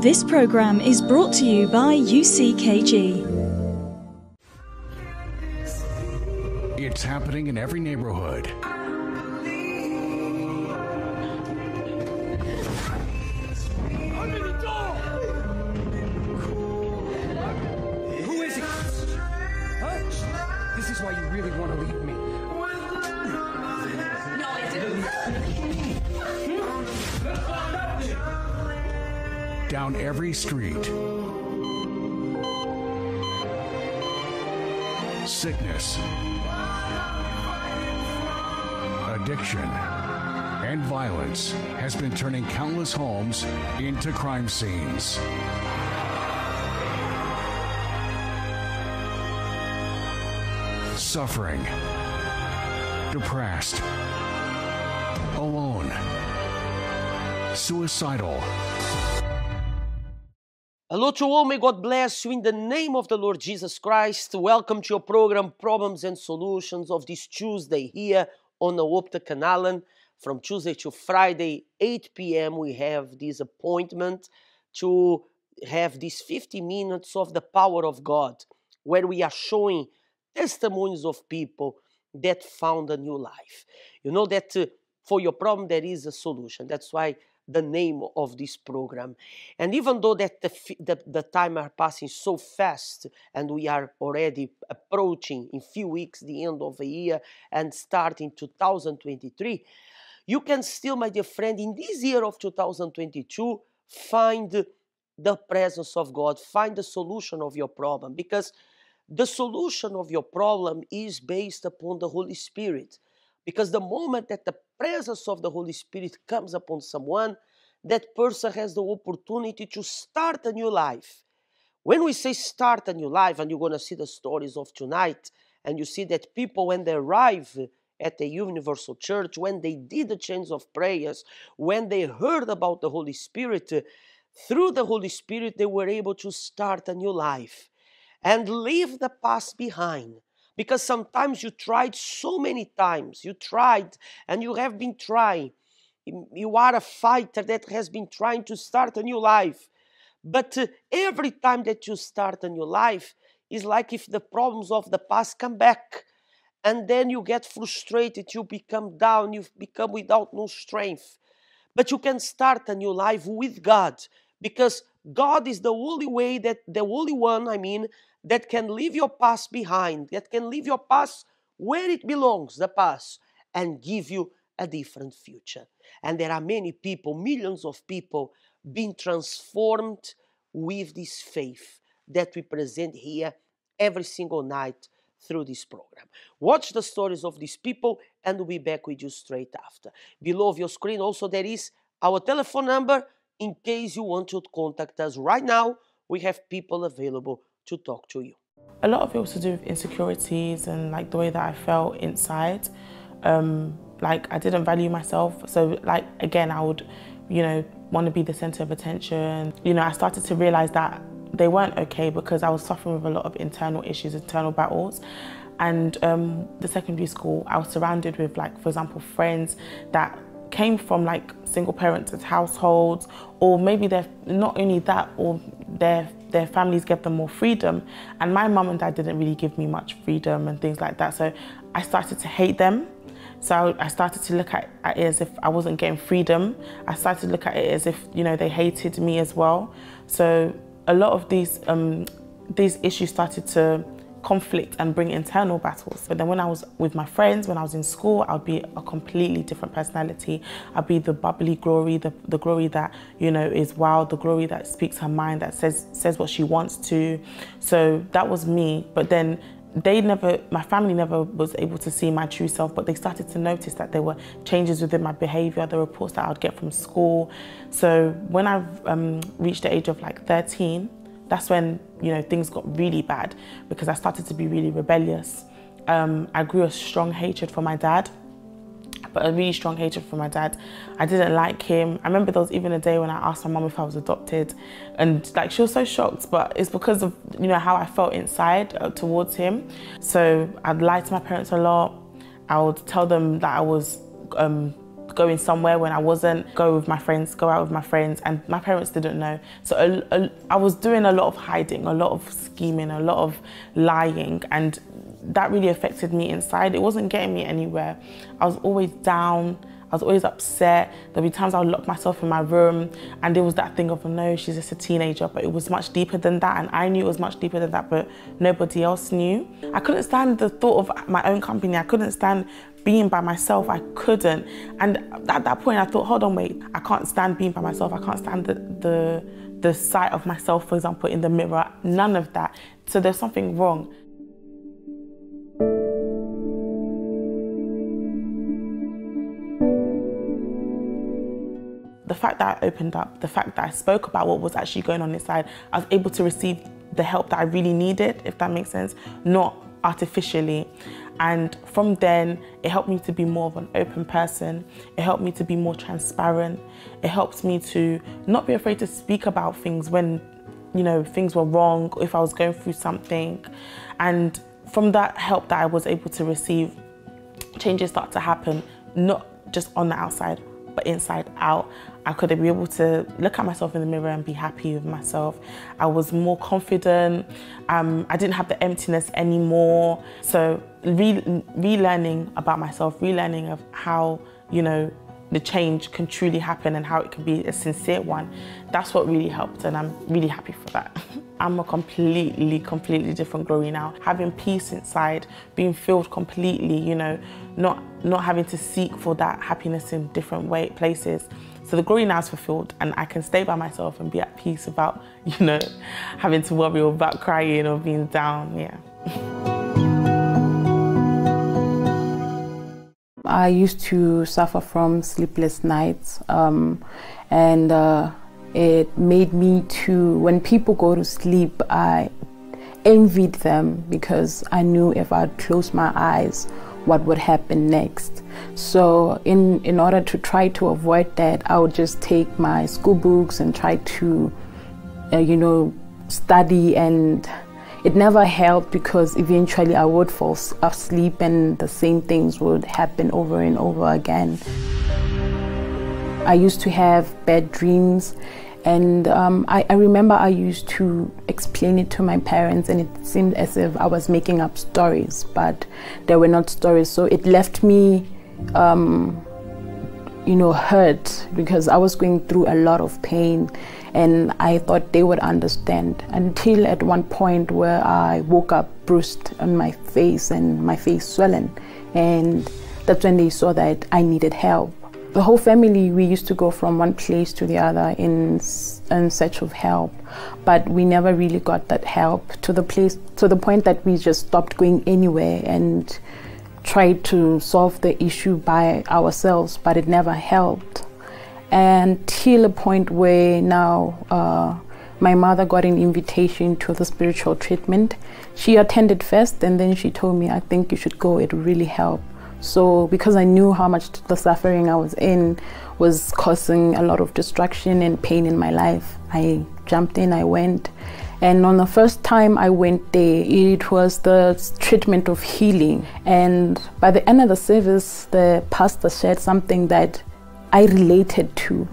This program is brought to you by UCKG. It's happening in every neighborhood. Down every street. Sickness. Addiction. And violence has been turning countless homes into crime scenes. Suffering. Depressed. Alone. Suicidal. Hello to all, may God bless you in the name of the Lord Jesus Christ. Welcome to your program Problems and Solutions of this Tuesday here on the Öppna Kanalen. From Tuesday to Friday, 8 p.m., we have this appointment to have these 50 minutes of the power of God, where we are showing testimonies of people that found a new life. You know that uh, for your problem there is a solution. That's why the name of this program. And even though that the, the, the time are passing so fast and we are already approaching in few weeks the end of the year and starting 2023, you can still, my dear friend, in this year of 2022, find the presence of God, find the solution of your problem because the solution of your problem is based upon the Holy Spirit. Because the moment that the presence of the Holy Spirit comes upon someone, that person has the opportunity to start a new life. When we say start a new life, and you're going to see the stories of tonight, and you see that people, when they arrive at the Universal Church, when they did the chains of prayers, when they heard about the Holy Spirit, through the Holy Spirit, they were able to start a new life and leave the past behind. Because sometimes you tried so many times, you tried and you have been trying. You are a fighter that has been trying to start a new life. But uh, every time that you start a new life, is like if the problems of the past come back. And then you get frustrated, you become down, you become without no strength. But you can start a new life with God because God is the only way that the only one, I mean, that can leave your past behind, that can leave your past where it belongs, the past, and give you a different future. And there are many people, millions of people, being transformed with this faith that we present here every single night through this program. Watch the stories of these people, and we'll be back with you straight after. Below your screen, also, there is our telephone number in case you want to contact us right now. We have people available to talk to you. A lot of it was to do with insecurities and like the way that I felt inside. Um, like I didn't value myself. So like again, I would, you know, want to be the center of attention. You know, I started to realize that they weren't okay because I was suffering with a lot of internal issues, internal battles. And um, the secondary school, I was surrounded with like, for example, friends that came from like single parented households, or maybe they're not only that, or their their families gave them more freedom. And my mum and dad didn't really give me much freedom and things like that. So I started to hate them. So I started to look at, at it as if I wasn't getting freedom. I started to look at it as if you know they hated me as well. So a lot of these um, these issues started to conflict and bring internal battles. But then when I was with my friends, when I was in school, I'd be a completely different personality. I'd be the bubbly glory, the, the glory that, you know, is wild, the glory that speaks her mind, that says says what she wants to. So that was me. But then they never, my family never was able to see my true self, but they started to notice that there were changes within my behavior, the reports that I'd get from school. So when I um, reached the age of like 13, that's when you know things got really bad because I started to be really rebellious. Um, I grew a strong hatred for my dad, but a really strong hatred for my dad. I didn't like him. I remember there was even a day when I asked my mum if I was adopted, and like she was so shocked. But it's because of you know how I felt inside uh, towards him. So I'd lie to my parents a lot. I would tell them that I was um, going somewhere when I wasn't, go with my friends, go out with my friends, and my parents didn't know. So a, a, I was doing a lot of hiding, a lot of scheming, a lot of lying, and that really affected me inside. It wasn't getting me anywhere. I was always down. I was always upset. There'd be times I would lock myself in my room and there was that thing of, no, she's just a teenager, but it was much deeper than that. And I knew it was much deeper than that, but nobody else knew. I couldn't stand the thought of my own company. I couldn't stand being by myself. I couldn't. And at that point, I thought, hold on, wait, I can't stand being by myself. I can't stand the, the, the sight of myself, for example, in the mirror. None of that. So there's something wrong. the fact that I opened up, the fact that I spoke about what was actually going on inside, I was able to receive the help that I really needed, if that makes sense, not artificially. And from then, it helped me to be more of an open person. It helped me to be more transparent. It helps me to not be afraid to speak about things when, you know, things were wrong, if I was going through something. And from that help that I was able to receive, changes start to happen, not just on the outside, but inside out. I could be able to look at myself in the mirror and be happy with myself. I was more confident. Um, I didn't have the emptiness anymore. So re- relearning about myself, relearning of how, you know, the change can truly happen and how it can be a sincere one. That's what really helped and I'm really happy for that. I'm a completely, completely different Glory now. Having peace inside, being filled completely, you know, not not having to seek for that happiness in different way places. So the glory now is fulfilled and I can stay by myself and be at peace without, you know, having to worry about crying or being down. Yeah. I used to suffer from sleepless nights um, and uh, it made me to, when people go to sleep, I envied them because I knew if I'd close my eyes what would happen next. So in, in order to try to avoid that, I would just take my school books and try to, uh, you know, study and it never helped because eventually I would fall asleep and the same things would happen over and over again. I used to have bad dreams and um, I, I, remember I used to explain it to my parents, and it seemed as if I was making up stories, but they were not stories. So it left me, um, you know, hurt because I was going through a lot of pain, and I thought they would understand. Until at one point where I woke up bruised on my face and my face swollen, and that's when they saw that I needed help. The whole family we used to go from one place to the other in in search of help. But we never really got that help to the place to the point that we just stopped going anywhere and tried to solve the issue by ourselves but it never helped until a point where now uh, my mother got an invitation to the spiritual treatment she attended first and then she told me i think you should go it really helped. so because I knew how much the suffering I was in was causing a lot of distraction and pain in my life, I jumped in, I went. And on the first time I went there, it was the treatment of healing. And by the end of the service, the pastor shared something that I related to.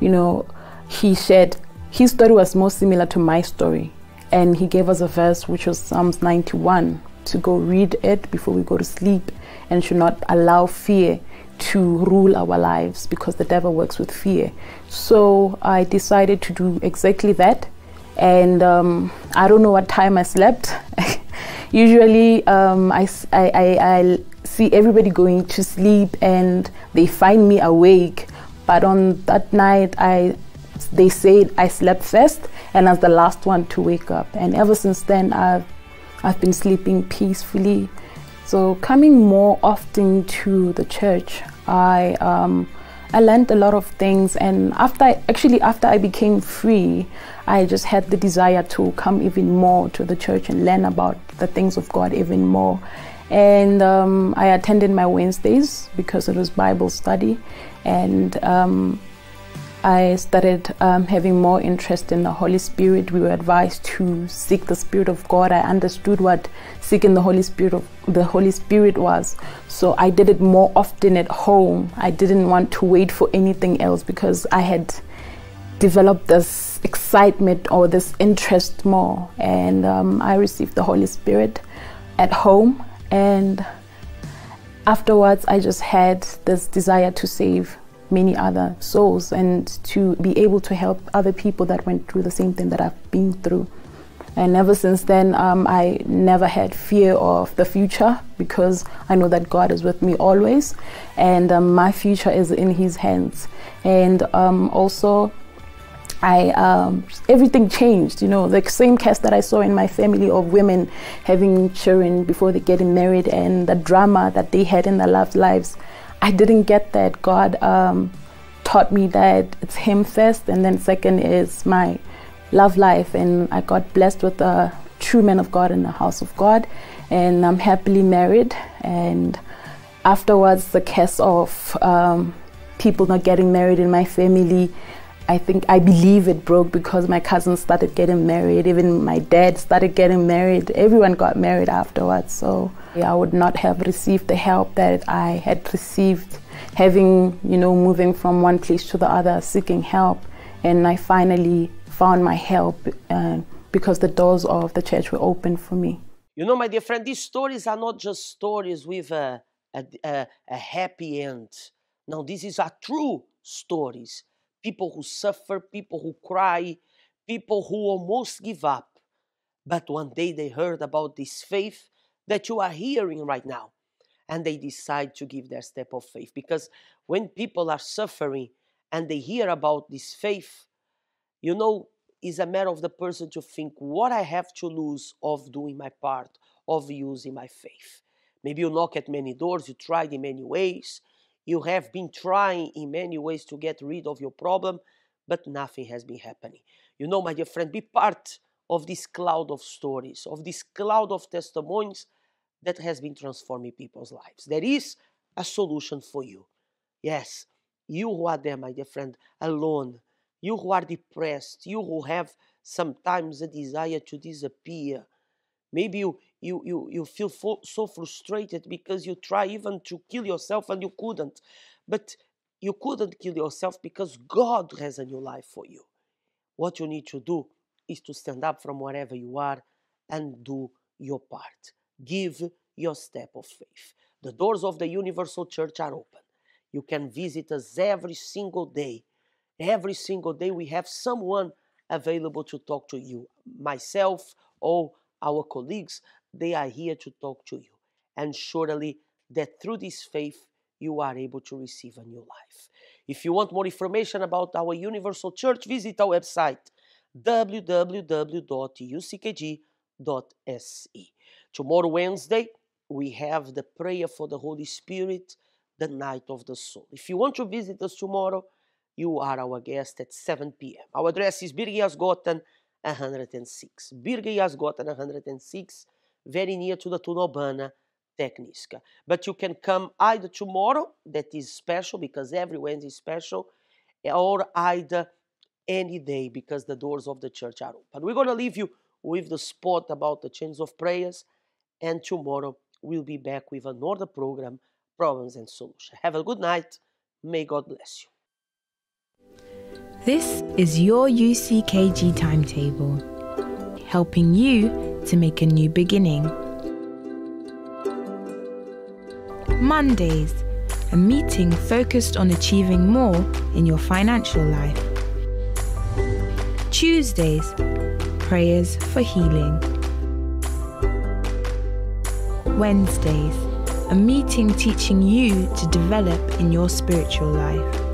You know, he said his story was more similar to my story. And he gave us a verse which was Psalms 91 to go read it before we go to sleep and should not allow fear to rule our lives because the devil works with fear. So I decided to do exactly that. And um, I don't know what time I slept. Usually, um, I, I, I, see everybody going to sleep and they find me awake. But on that night, I they said I slept first and as the last one to wake up. And ever since then, I've I've been sleeping peacefully. So coming more often to the church, I um, I learned a lot of things, and after I, actually after I became free, I just had the desire to come even more to the church and learn about the things of God even more. And um, I attended my Wednesdays because it was Bible study, and um, I started um, having more interest in the Holy Spirit. We were advised to seek the Spirit of God. I understood what seeking the Holy Spirit of the Holy Spirit was. So I did it more often at home. I didn't want to wait for anything else because I had developed this excitement or this interest more. And um, I received the Holy Spirit at home. And afterwards, I just had this desire to save many other souls and to be able to help other people that went through the same thing that I've been through. And ever since then, um, I never had fear of the future because I know that God is with me always, and um, my future is in His hands. And um, also, I um, everything changed. You know, the same cast that I saw in my family of women having children before they getting married, and the drama that they had in their love lives. I didn't get that. God um, taught me that it's Him first, and then second is my love life. And I got blessed with a true man of God in the house of God, and I'm happily married. And afterwards, the case of um, people not getting married in my family. I think I believe it broke because my cousins started getting married, even my dad started getting married. Everyone got married afterwards. So I would not have received the help that I had received, having, you know, moving from one place to the other, seeking help. And I finally found my help uh, because the doors of the church were open for me. You know, my dear friend, these stories are not just stories with a, a, a, a happy end. No, these are true stories people who suffer, people who cry, people who almost give up. But one day they heard about this faith that you are hearing right now, and they decide to give their step of faith. Because when people are suffering and they hear about this faith, you know, it's a matter of the person to think what I have to lose of doing my part, of using my faith. Maybe you knock at many doors, you tried in many ways, you have been trying in many ways to get rid of your problem, but nothing has been happening. You know, my dear friend, be part of this cloud of stories, of this cloud of testimonies that has been transforming people's lives. There is a solution for you. Yes, you who are there, my dear friend, alone, you who are depressed, you who have sometimes a desire to disappear. Maybe you, you, you, you feel so frustrated because you try even to kill yourself and you couldn't. But you couldn't kill yourself because God has a new life for you. What you need to do is to stand up from wherever you are and do your part. Give your step of faith. The doors of the Universal Church are open. You can visit us every single day. Every single day, we have someone available to talk to you. Myself or our colleagues, they are here to talk to you. And surely that through this faith, you are able to receive a new life. If you want more information about our Universal Church, visit our website www.uckg.se. Tomorrow, Wednesday, we have the prayer for the Holy Spirit, the night of the soul. If you want to visit us tomorrow, you are our guest at 7 p.m. Our address is Birger 106. Birger 106, very near to the Tunnelbana Tekniska. But you can come either tomorrow, that is special because every Wednesday is special, or either any day because the doors of the church are open. We're going to leave you with the spot about the chains of prayers, and tomorrow we'll be back with another program, Problems and Solutions. Have a good night. May God bless you. This is your UCKG timetable, helping you to make a new beginning. Mondays, a meeting focused on achieving more in your financial life. Tuesdays, prayers for healing. Wednesdays, a meeting teaching you to develop in your spiritual life.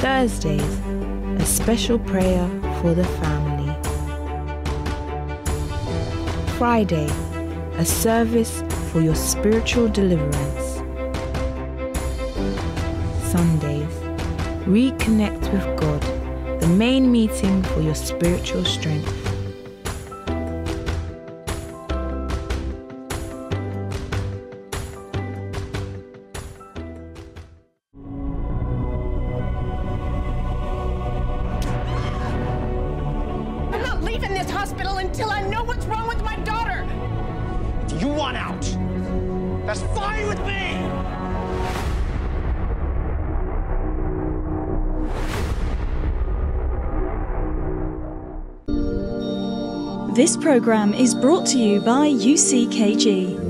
Thursdays, a special prayer for the family. Friday, a service for your spiritual deliverance. Sundays, reconnect with God, the main meeting for your spiritual strength. Hospital until I know what's wrong with my daughter. If you want out, that's fine with me. This program is brought to you by UCKG.